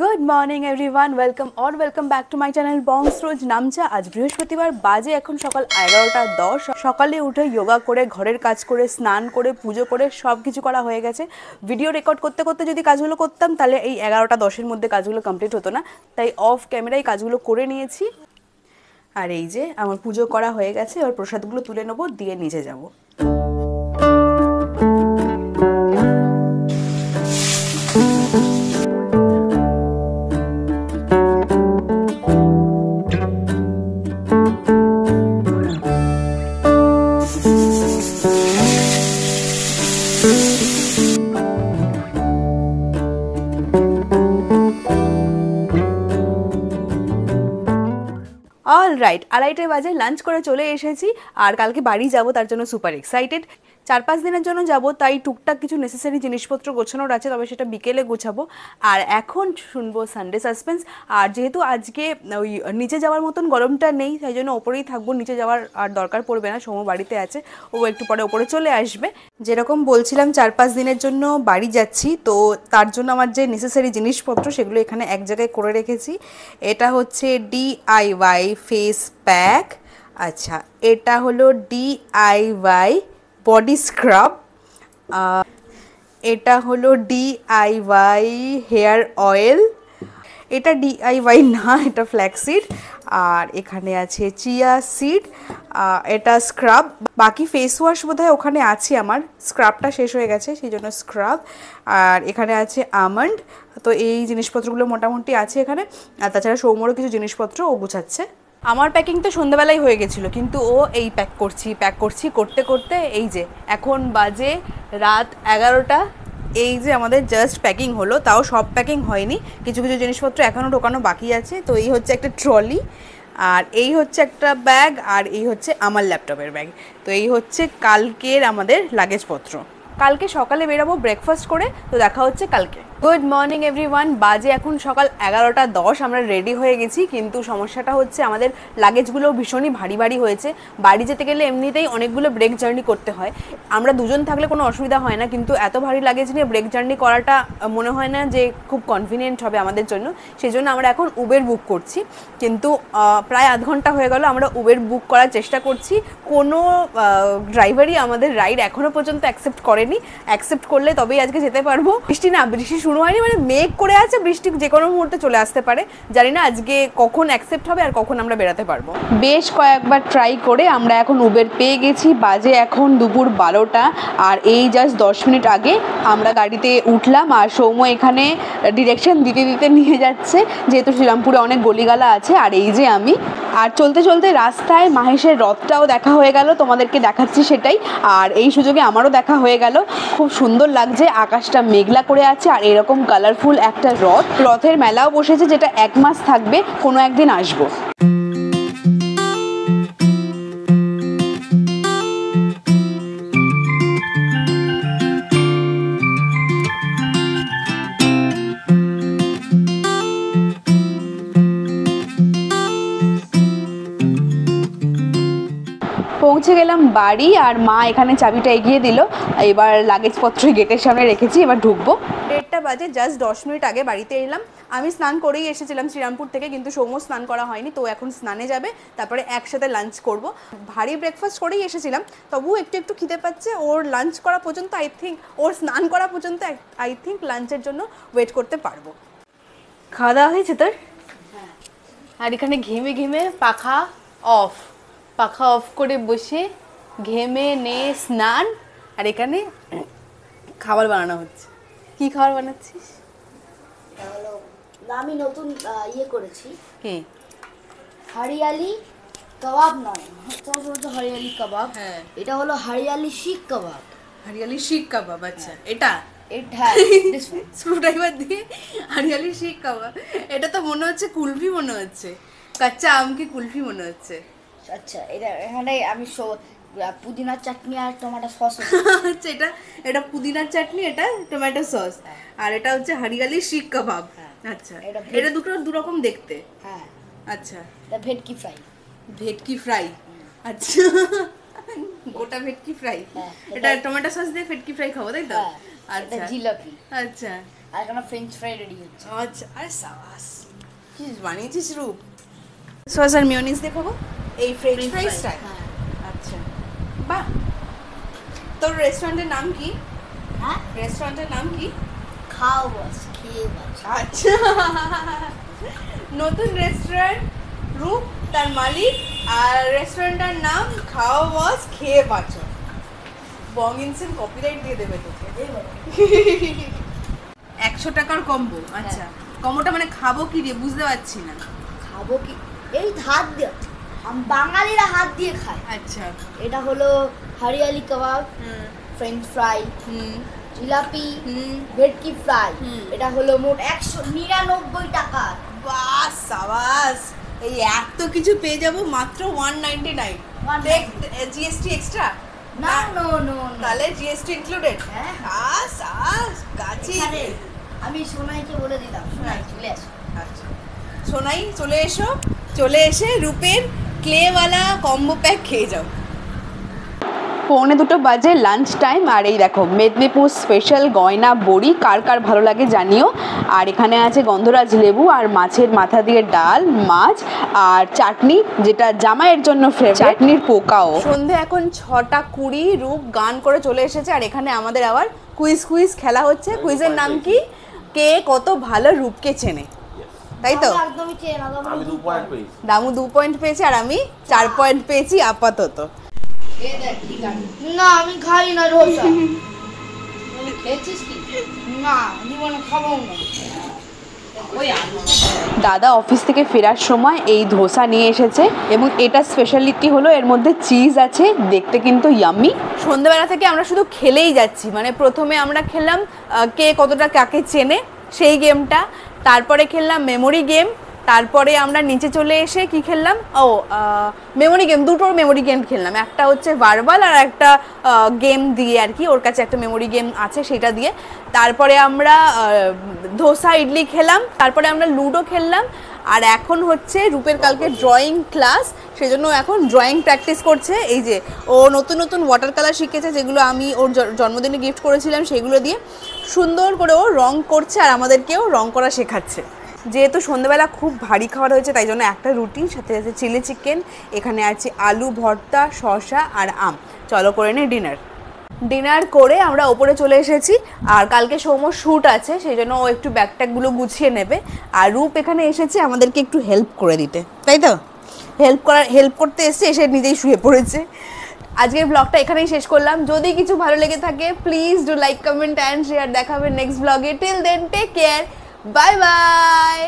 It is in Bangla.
Good morning everyone welcome or welcome back to my channel বংস রোজ নামচা আজ বৃহস্পতিবার বাজে এখন সকাল এগারোটা দশ। সকালে উঠে যোগা করে, ঘরের কাজ করে, স্নান করে, পুজো করে সব কিছু করা হয়ে গেছে। ভিডিও রেকর্ড করতে করতে যদি কাজগুলো করতাম, তাহলে এই এগারোটা দশের মধ্যে কাজগুলো কমপ্লিট হতো না। তাই অফ ক্যামেরায় কাজগুলো করে নিয়েছি। আর এই যে আমার পুজো করা হয়ে গেছে, এবার প্রসাদগুলো তুলে নেব, দিয়ে নিচে যাব। অল রাইট আড়াইটে বাজে লাঞ্চ করে চলে এসেছি, আর কালকে বাড়ি যাব, তার জন্য সুপার এক্সাইটেড চার পাঁচ দিনের জন্য যাব, তাই টুকটাক কিছু নেসেসারি জিনিসপত্র গোছানোর আছে, তবে সেটা বিকেলে গোছাবো। আর এখন শুনব সানডে সাসপেন্স আর যেহেতু আজকে ওই নিচে যাওয়ার মতন গরমটা নেই, তাই জন্য ওপরেই থাকব, নিচে যাওয়ার আর দরকার পড়বে না সোম বাড়িতে আছে, ও একটু পরে ওপরে চলে আসবে। যেরকম বলছিলাম চার পাঁচ দিনের জন্য বাড়ি যাচ্ছি, তো তার জন্য আমার যে নেসেসারি জিনিসপত্র, সেগুলো এখানে এক জায়গায় করে রেখেছি। এটা হচ্ছে ডিআইওয়াই ফেস প্যাক আচ্ছা এটা হলো ডিআইওয়াই বডি স্ক্রাব এটা হলো ডিআইওয়াই হেয়ার অয়েল এটা ডিআইওয়াই না, এটা ফ্ল্যাক্সিড আর এখানে আছে চিয়া সিড এটা স্ক্রাব বাকি ফেস ওয়াশ বোধহয় ওখানে আছে আমার স্ক্রাবটা শেষ হয়ে গেছে, সেই জন্য স্ক্রাব আর এখানে আছে আমন্ড তো এই জিনিসপত্রগুলো মোটামুটি আছে এখানে, আর তাছাড়া সৌম্যরও কিছু জিনিসপত্র ও গুছাচ্ছে। আমার প্যাকিং তো সন্ধ্যাবেলায় হয়ে গেছিল, কিন্তু ও এই প্যাক করছি প্যাক করছি, করতে করতে এই যে এখন বাজে রাত এগারোটা। এই যে আমাদের জাস্ট প্যাকিং হলো, তাও সব প্যাকিং হয়নি। কিছু কিছু জিনিসপত্র এখনও ঢোকানো বাকি আছে, তো এই হচ্ছে একটা ট্রলি আর এই হচ্ছে একটা ব্যাগ আর এই হচ্ছে আমার ল্যাপটপের ব্যাগ তো এই হচ্ছে কালকের আমাদের লাগেজপত্র কালকে সকালে বেরাবো ব্রেকফাস্ট করে, তো দেখা হচ্ছে কালকে। গুড মর্নিং এভরিওয়ান বাজে এখন সকাল এগারোটা দশ, আমরা রেডি হয়ে গেছি, কিন্তু সমস্যাটা হচ্ছে আমাদের লাগেজগুলো ভীষণই ভারী ভারী হয়েছে। বাড়ি যেতে গেলে এমনিতেই অনেকগুলো ব্রেক জার্নি করতে হয়। আমরা দুজন থাকলে কোনো অসুবিধা হয় না, কিন্তু এত ভারী লাগেজ নিয়ে ব্রেক জার্নি করাটা মনে হয় না যে খুব কনভিনিয়েন্ট হবে আমাদের জন্য। সেই জন্য আমরা এখন উবের বুক করছি। কিন্তু প্রায় আধ ঘণ্টা হয়ে গেল, আমরা উবের বুক করার চেষ্টা করছি। কোনো ড্রাইভারই আমাদের রাইড এখনও পর্যন্ত অ্যাকসেপ্ট করেনি। অ্যাকসেপ্ট করলে তবেই আজকে যেতে পারব। বৃষ্টি না, বৃষ্টি হয়নি মানে মেঘ করে আছে, বৃষ্টি যে কোনো মুহূর্তে চলে আসতে পারে। জানি না আজকে কখন অ্যাকসেপ্ট হবে আর কখন আমরা বেরাতে পারব। বেশ কয়েকবার ট্রাই করে আমরা এখন উবের পেয়ে গেছি। বাজে এখন দুপুর বারোটা। আর এই জাস্ট দশ মিনিট আগে আমরা গাড়িতে উঠলাম আর সৌম্য এখানে ডিরেকশন দিতে দিতে নিয়ে যাচ্ছে। যেহেতু শ্রীরামপুরে অনেক গলিগালা আছে, আর এই যে আমি আর চলতে চলতে রাস্তায় মাহেশের রথটাও দেখা হয়ে গেল, তোমাদেরকে দেখাচ্ছি সেটাই। আর এই সুযোগে আমারও দেখা হয়ে গেল। খুব সুন্দর লাগছে, আকাশটা মেঘলা করে আছে আর এরকম কালারফুল একটা রথ। রথের মেলাও বসেছে, যেটা এক মাস থাকবে, কোনো একদিন আসব। পৌঁছে গেলাম বাড়ি আর মা এখানে চাবিটা এগিয়ে দিল। এবার লাগেজপত্র গেটের সামনে রেখেছি এবার ঢুকবো। দেড়টা বাজে জাস্ট দশ মিনিট আগে বাড়িতে এলাম। আমি স্নান করেই এসেছিলাম শ্রীরামপুর থেকে কিন্তু সৌম্য স্নান করা হয়নি তো এখন স্নানে যাবে তারপরে একসাথে লাঞ্চ করব। ভারী ব্রেকফাস্ট করেই এসেছিলাম তবুও একটু একটু খিদে পাচ্ছে। ওর লাঞ্চ করা পর্যন্ত আই থিঙ্ক ওর স্নান করা পর্যন্ত আই থিঙ্ক লাঞ্চের জন্য ওয়েট করতে পারব। খাওয়া দাওয়া হয়েছে তোর? আর এখানে ঘেমে ঘেমে পাখা অফ পাখা অফ করে বসে ঘেমে নে স্নান আর এখানে খাবার বানানো হচ্ছে। কি খাবার বানাচ্ছিস? এটা হলো আমি নতুন ইয়ে করেছি। কি? হারিয়ালি কাবাব নয়। বলছো হারিয়ালি কাবাব। হ্যাঁ। এটা হলো হারিয়ালি শিখ কাবাব। হরিয়ালি শিক কাবাব আচ্ছা। এটা? এটা হ্যাঁ this স্ক্রুড্রাইভার দিয়ে হরিয়ালি শিক কাবাব। এটা তো মনে হচ্ছে কুলফি মনে হচ্ছে। কাঁচা আমকে কুলফি মনে হচ্ছে। আচ্ছা এটা এখানে আমি পুদিনার চাটনি আর টমেটো সস আচ্ছা এটা এটা পুদিনার চাটনি এটা টমেটো সস। আর এটা হচ্ছে হরিয়ালি শিক কাবাব। হ্যাঁ। আচ্ছা এটা দুটো দু রকম দেখতে। হ্যাঁ। আচ্ছা। এটা ভেটকি ফ্রাই। ভেটকি ফ্রাই। আচ্ছা। গোটা ভেটকি ফ্রাই। হ্যাঁ, এটা টমেটো সস দিয়ে ভেটকি ফ্রাই খাব তাই তো? হ্যাঁ আচ্ছা। জিলাপি। আচ্ছা। আর এখানে ফ্রেঞ্চ ফ্রাই রেডি হচ্ছে। আচ্ছা আরে সাবাস। কি বানিয়েছিস রূপ? সস আর মিওনিস দেখাবো এই ফ্রেঞ্চ ফ্রাইসটা হ্যাঁ। আচ্ছা। বাহ। তোর রেস্টুরেন্টের নাম কি? হ্যাঁ? রেস্টুরেন্টের নাম কি? খাও বাস খেয়ে আচ্ছা। নতুন রেস্টুরেন্ট রূপ তার মালিক আর রেস্টুরেন্টটার নাম খাওয়া বস খেয়ে বাঁচো। বং ইনসেন কপিরাইট দিয়ে দেবে তোকে। একশো টাকার কম্বো আচ্ছা। কম্বোটা মানে খাব কি রে বুঝতে পারছি না। খাব কি? এই দিয়ে আম- বাঙালিরা হাত দিয়ে খায়। আচ্ছা। এটা হলো হরিয়ালি কাবাব হুম। ফ্রেঞ্চ ফ্রাই হুম। জিলাপি হুম। ভেটকি ফ্রাই। এটা হলো মোট একশো নিরানব্বই টাকা। বাস সাবাস। এই এত কিছু পেয়ে যাব মাত্র one ninety nine 199 GST extra না নো নো তাহলে জিএসটি ইনক্লুডেড হ্যাঁ। আস আস এখানে আমি সোনাইকে বলে দিলাম। সোনাই চলে আসো। আচ্ছা। সোনাই চলে এসো। চলে এসে রূপের ক্লেওয়ালা কম্বো প্যাক খেয়ে যাও। পৌনে দুটো বাজে লাঞ্চ টাইম আর এই দেখো মেদিনীপুর স্পেশাল গয়না বড়ি কার কার ভালো লাগে জানিও। আর এখানে আছে গন্ধরাজ লেবু আর মাছের মাথা দিয়ে ডাল মাছ আর চাটনি যেটা জামাইয়ের জন্য ফেভারিট চাটনির পোকাও। সন্ধে এখন ছটা কুড়ি রূপ গান করে চলে এসেছে আর এখানে আমাদের আবার কুইজ কুইজ খেলা হচ্ছে। কুইজের নাম কি? কে কত ভালো রূপকে চেনে? তাই তো? দামু দু পয়েন্ট পেয়েছে। আর আমি চার পয়েন্ট পেয়েছি আপাতত। না আমি খাই না ধোসা খেয়েছিস কি? না জীবনে খাব না। দাদা অফিস থেকে ফেরার সময় এই ধোসা নিয়ে এসেছে এবং এটা স্পেশালিটি হলো এর মধ্যে চিজ আছে দেখতে কিন্তু ইয়াম্মি সন্ধ্যেবেলা থেকে আমরা শুধু খেলেই যাচ্ছি মানে প্রথমে আমরা খেলাম কে কতটা কাকে চেনে সেই গেমটা তারপরে খেললাম মেমোরি গেম তারপরে আমরা নিচে চলে এসে কি খেললাম? ও মেমোরি গেম দুটোর মেমোরি গেম খেললাম। একটা হচ্ছে ভার্বাল আর একটা গেম দিয়ে আর কি, ওর কাছে একটা মেমোরি গেম আছে সেটা দিয়ে। তারপরে আমরা ধোসা ইডলি খেলাম, তারপরে আমরা লুডো খেললাম, আর এখন হচ্ছে রূপের কালকে ড্রয়িং ক্লাস সেজন্য এখন ড্রয়িং প্র্যাকটিস করছে। এই যে, ও নতুন নতুন ওয়াটার কালার শিখেছে, যেগুলো আমি ওর জন্মদিনে গিফট করেছিলাম, সেগুলো দিয়ে। সুন্দর করেও রং করছে আর আমাদেরকেও রং করা শেখাচ্ছে। যেহেতু সন্ধ্যেবেলা খুব ভারী খাবার হয়েছে, তাই জন্য একটা রুটি, সাথে আছে চিলি চিকেন, এখানে আছে আলু, ভর্তা, শসা আর আম। চলো করে নে ডিনার। ডিনার করে আমরা ওপরে চলে এসেছি, আর কালকে সৌম্য শ্যুট আছে, সেই জন্য ও একটু ব্যাগ ট্যাগগুলো গুছিয়ে নেবে। আর রূপ এখানে এসেছে আমাদেরকে একটু হেল্প করে দিতে, তাই তো? হেল্প করার হেল্প করতে এসে এসে নিজেই শুয়ে পড়েছে। আজকের ব্লগটা এখানেই শেষ করলাম যদি কিছু ভালো লেগে থাকে please do like comment and share দেখাবে নেক্সট ব্লগে till then take care bye bye